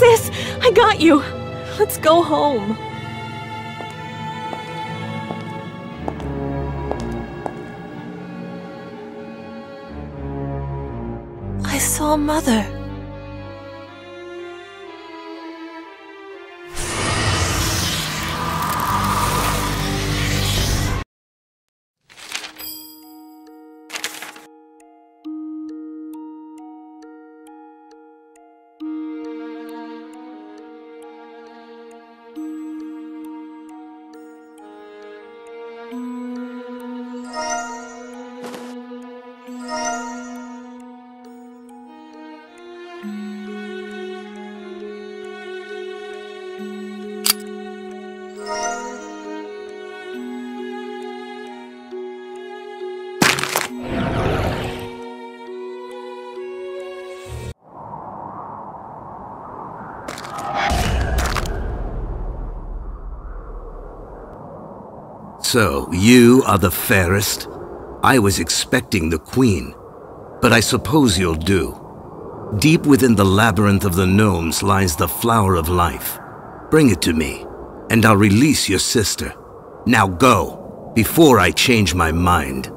Sis, I got you. Let's go home. I saw Mother. So, you are the fairest? I was expecting the queen, but I suppose you'll do. Deep within the labyrinth of the gnomes lies the flower of life. Bring it to me, and I'll release your sister. Now go, before I change my mind.